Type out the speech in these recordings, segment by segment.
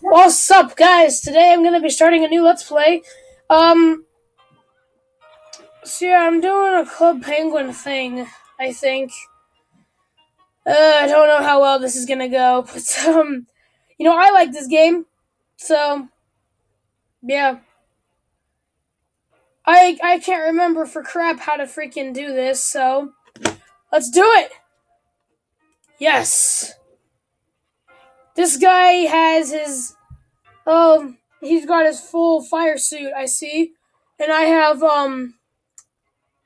What's up, guys? Today I'm gonna be starting a new Let's Play. Um, so yeah, I'm doing a Club Penguin thing. I think. Uh, I don't know how well this is gonna go, but um, you know, I like this game, so yeah. I I can't remember for crap how to freaking do this, so let's do it. Yes. This guy has his um he's got his full fire suit, I see. And I have um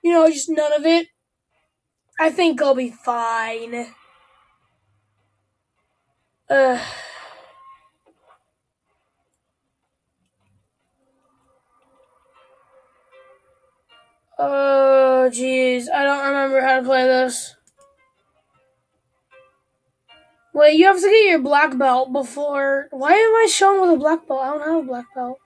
you know, just none of it. I think I'll be fine. Uh Oh jeez, I don't remember how to play this. Wait, you have to get your black belt before. Why am I showing with a black belt? I don't have a black belt.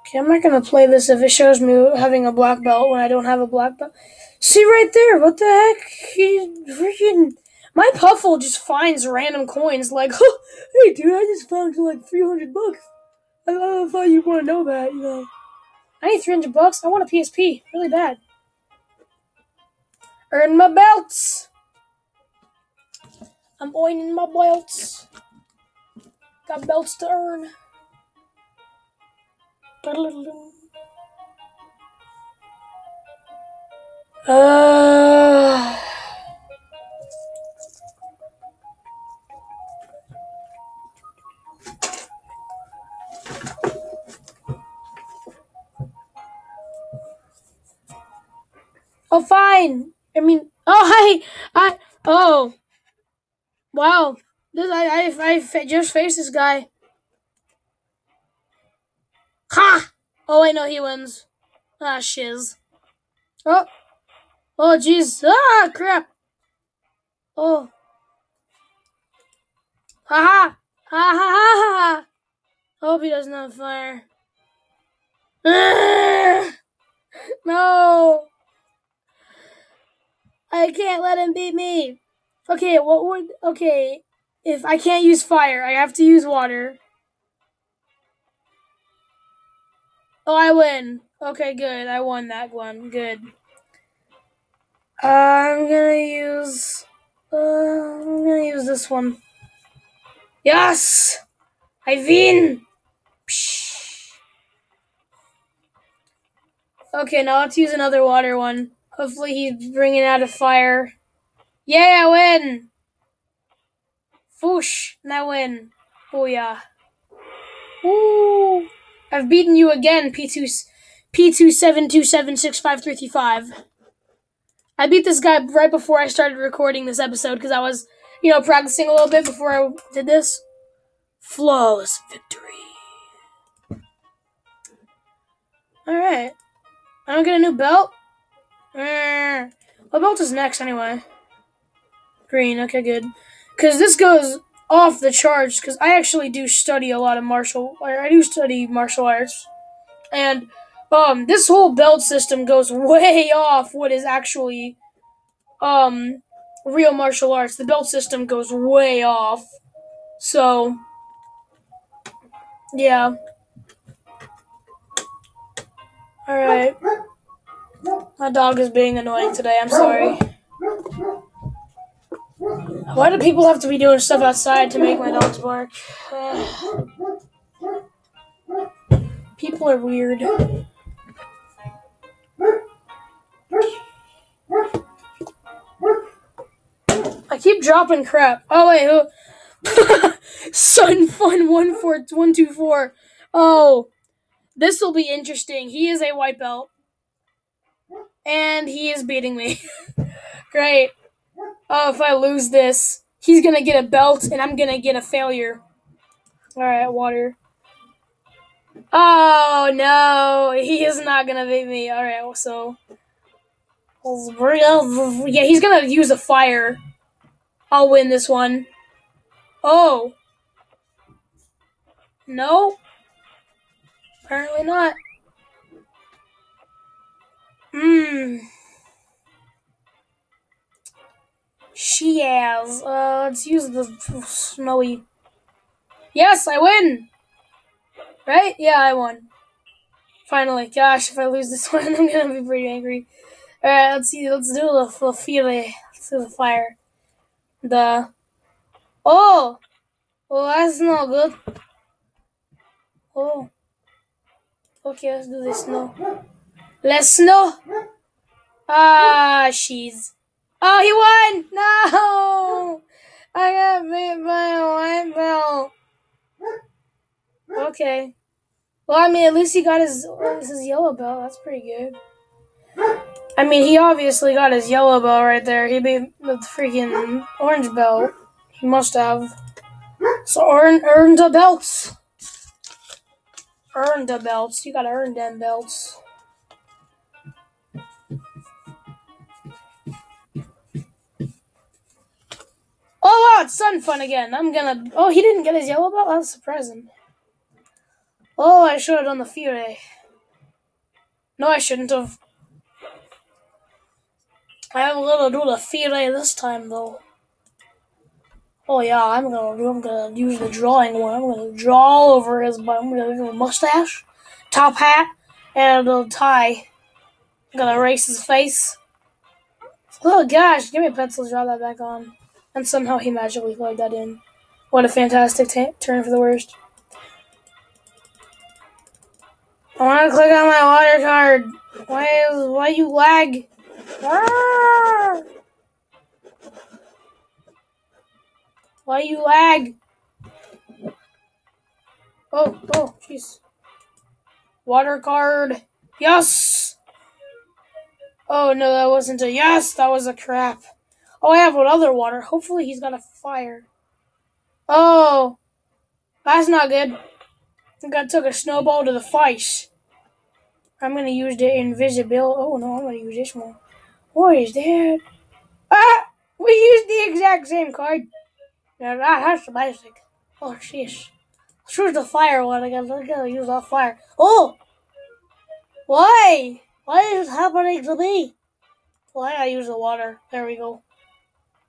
Okay, I'm not gonna play this if it shows me having a black belt when I don't have a black belt. See right there, what the heck? He freaking. My Puffle just finds random coins like, hey dude, I just found like 300 bucks. I, I thought you'd want to know that, you know. I need 300 bucks. I want a PSP really bad. Earn my belts. I'm earning my belts. Got belts to earn. Uh, oh, fine. I mean, oh, hi. I, oh. Wow. This, I, I, I just faced this guy. Ha! Oh, I know he wins. Ah, shiz. Oh. Oh, jeez. Ah, crap. Oh. Ha ha! Ha ha ha ha! Hope he doesn't have fire. no! I can't let him beat me. Okay, what would. Okay, if I can't use fire, I have to use water. Oh, I win. Okay, good. I won that one. Good. Uh, I'm gonna use. Uh, I'm gonna use this one. Yes! I win! Okay, now let's use another water one. Hopefully he's bringing out a fire. Yeah, I win! Foosh! And I win. Booyah. Woo! I've beaten you again, P2 P27276535. I beat this guy right before I started recording this episode because I was, you know, practicing a little bit before I did this. Flawless victory. Alright. I don't get a new belt? Uh, what belt is next anyway? Green, okay, good. Because this goes off the charts because I actually do study a lot of martial. I do study martial arts, and um, this whole belt system goes way off what is actually um real martial arts. The belt system goes way off. So yeah. All right. My dog is being annoying today. I'm sorry. Why do people have to be doing stuff outside to make my dogs bark? People are weird. I keep dropping crap. Oh wait, who? Sun Fun one four one two four. Oh, this will be interesting. He is a white belt, and he is beating me. Great. Oh, if I lose this, he's gonna get a belt, and I'm gonna get a failure. All right, water. Oh no, he is not gonna beat me. All right, so yeah, he's gonna use a fire. I'll win this one. Oh. No. Apparently not. Hmm. She has. Uh, let's use the snowy. Yes, I win! Right? Yeah, I won. Finally. Gosh, if I lose this one, I'm gonna be pretty angry. Alright, let's see. Let's do the, the. Let's do the fire. The. Oh! Well, that's not good. Oh. Okay, let's do this snow. Let's snow! Ah, she's. Oh, he won! No! I got beat by a white belt. Okay. Well, I mean, at least he got his his yellow belt. That's pretty good. I mean, he obviously got his yellow belt right there. He beat the freaking orange belt. He must have. So earn earn the belts. Earn the belts. You gotta earn them belts. Oh wow, it's sun fun again. I'm gonna. Oh, he didn't get his yellow belt. That's surprising. Oh, I should have done the Fury. No, I shouldn't have. I have a little do the Fury this time though. Oh yeah, I'm gonna do. I'm gonna use the drawing one. I'm gonna draw all over his butt. I'm gonna do a mustache, top hat, and a little tie. I'm gonna erase his face. Oh gosh, give me a pencil draw that back on. And somehow he magically plugged that in. What a fantastic t- turn for the worst. I want to click on my water card. Why is why you lag? Ah! Why you lag? Oh, oh, jeez. Water card. Yes! Oh no, that wasn't a yes, that was a crap. Oh, I have another water. Hopefully he's got a fire. Oh, that's not good. I think I took a snowball to the face. I'm gonna use the invisible. Oh no, I'm gonna use this one. What is that? Ah! We used the exact same card. Yeah, that, that's basic. Oh, sheesh. Choose the fire one. I gotta, I gotta use that fire. Oh! Why? Why is this happening to me? Well, I use the water. There we go.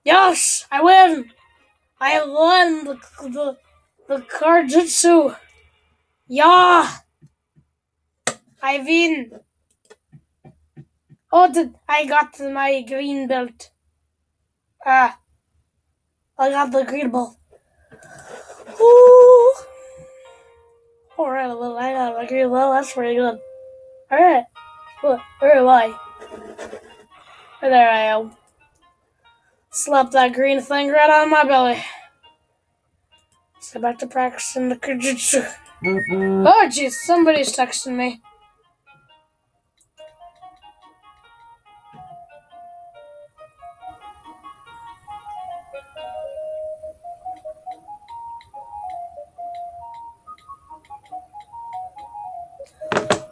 Yes! I win! I won the, the, the Card-Jitsu! Yeah! I win! Oh, the, I got my green belt. Ah. I got the green belt. Ooh. Alright, well, I got my green belt. That's pretty good. Alright. Look, where am I? There I am. Slap that green thing right on my belly. Let's go back to practicing the Card-Jitsu. Mm-hmm. Oh, jeez, somebody's texting me.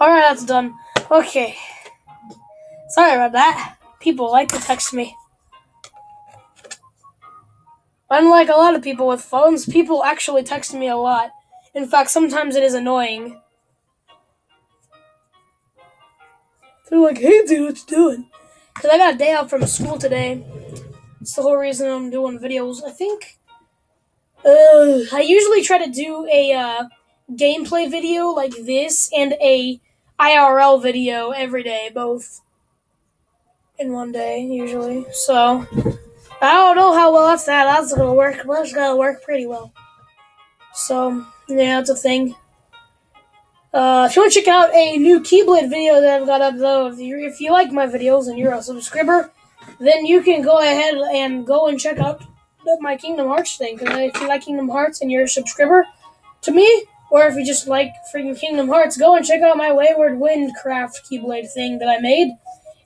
Alright, that's done. Okay. Sorry about that. People like to text me. Unlike a lot of people with phones, people actually text me a lot. In fact, sometimes it is annoying. They're like, hey dude, what you doing? Because I got a day off from school today. It's the whole reason I'm doing videos. I think. Uh, I usually try to do a uh, gameplay video like this and a IRL video every day, both in one day usually. So I don't know how well that's that. That's gonna work. That's gonna work pretty well. So yeah, that's a thing. Uh, if you want to check out a new Keyblade video that I've got up though, if you if you like my videos and you're a subscriber, then you can go ahead and go and check out my Kingdom Hearts thing. Because if you like Kingdom Hearts and you're a subscriber to me, or if you just like freaking Kingdom Hearts, go and check out my Wayward Windcraft Keyblade thing that I made.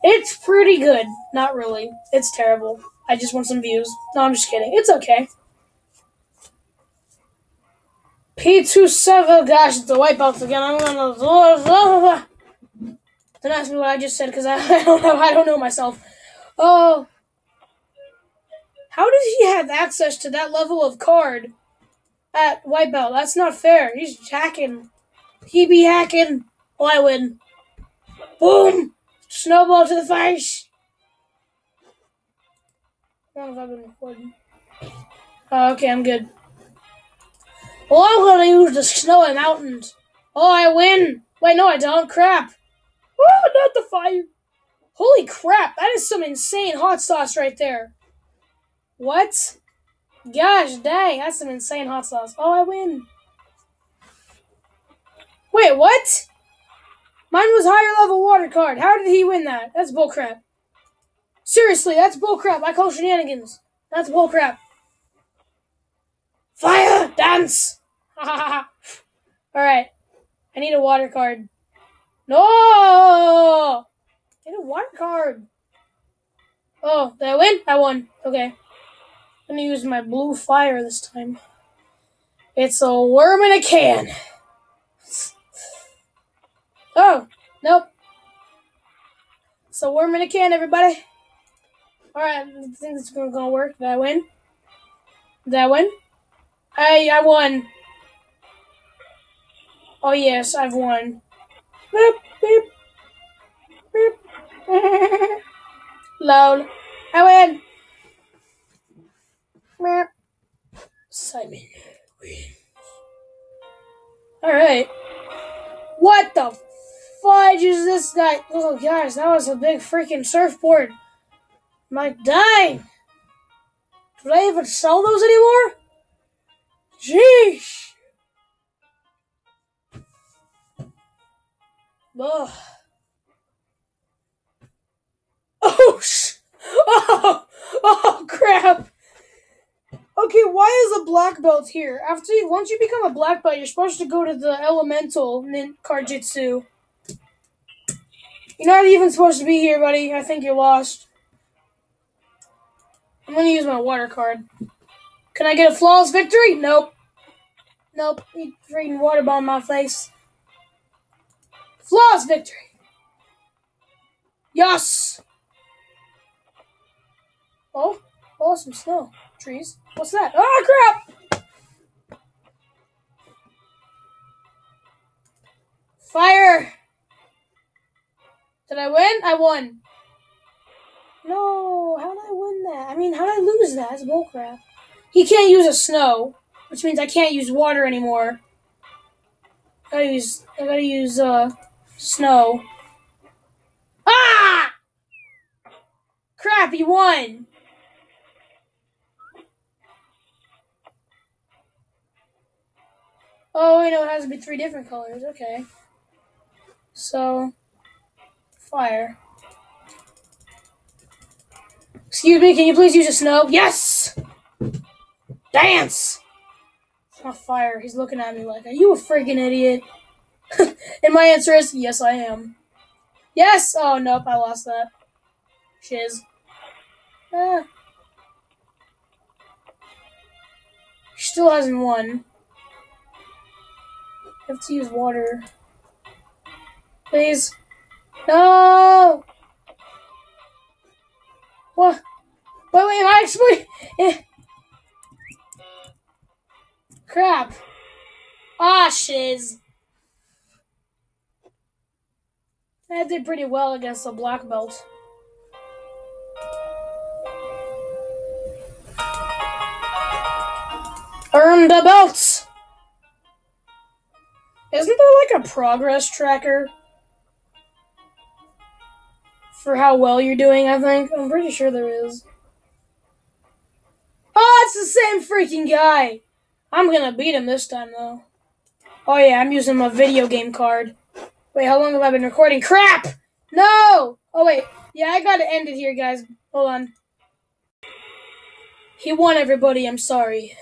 It's pretty good. Not really. It's terrible. I just want some views. No, I'm just kidding. It's okay. P27, gosh, the wipeouts again. I'm gonna. Don't ask me what I just said because I, I don't know. I don't know myself. Oh, how does he have access to that level of card at wipeout? That's not fair. He's hacking. He be hacking. Oh, I win. Boom! Snowball to the face. Long I been recording? Oh, okay, I'm good. Well, I'm gonna use the snowy mountains. Oh, I win! Wait, no, I don't. Crap! Oh, not the fire! Holy crap! That is some insane hot sauce right there. What? Gosh dang, that's some insane hot sauce. Oh, I win. Wait, what? Mine was higher level water card. How did he win that? That's bullcrap. Seriously, that's bullcrap. I call shenanigans. That's bullcrap. Fire! Dance! Alright. I need a water card. No! Need a water card. Oh, did I win? I won. Okay. I'm gonna use my blue fire this time. It's a worm in a can. Oh, nope. It's a worm in a can, everybody. Alright, I think this is gonna work. Did I win? Did I win? I I won. Oh yes, I've won. Beep, beep, beep. Loud. I win. Simon wins. Alright. What the fudge is this guy? Oh gosh, that was a big freaking surfboard. Like, dang. Do they even sell those anymore? Jeez. Ugh. Oh, sh- oh, oh, crap. Okay, why is a black belt here? After you, once you become a black belt, you're supposed to go to the elemental nin- Card-Jitsu. You're not even supposed to be here, buddy. I think you're lost. I'm gonna use my water card. Can I get a flawless victory? Nope. Nope. You freaking water bomb my face. Flawless victory. Yes. Oh, oh, some snow. Trees. What's that? Oh, crap! Fire! Did I win? I won. No, how did I win that? I mean, how did I lose that? It's bullcrap. He can't use a snow, which means I can't use water anymore. I gotta use, I gotta use, uh, snow. Ah! Crap, he won! Oh, wait, no, it has to be three different colors. Okay. So, fire. Excuse me, can you please use a snow? Yes! Dance! It's not fire. He's looking at me like, are you a freaking idiot? and my answer is, yes, I am. Yes! Oh, nope, I lost that. Shiz. Ah. She Still hasn't won. I have to use water. Please. No! What? Wait, wait, I actually... Eh. Crap. Ah, shiz. I did pretty well against the black belt. Earn the belts! Isn't there like a progress tracker? For how well you're doing, I think. I'm pretty sure there is. Oh, it's the same freaking guy! I'm gonna beat him this time, though. Oh yeah, I'm using my video game card. Wait, how long have I been recording? Crap! No! Oh wait, yeah, I gotta end it here, guys. Hold on. He won, everybody. I'm sorry.